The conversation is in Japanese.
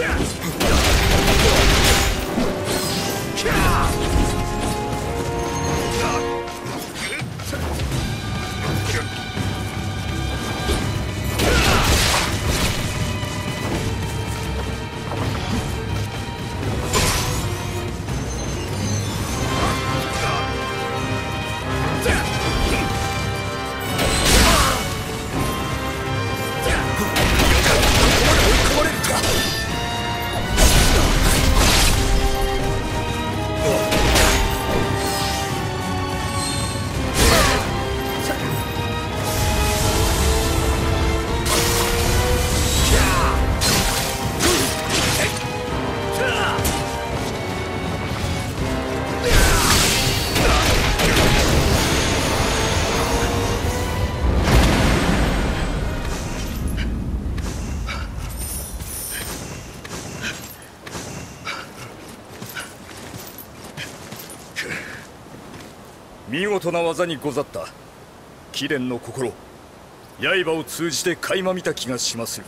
That's it! 見事な技にござった。貴殿の心刃を通じて垣間見た気がしまする。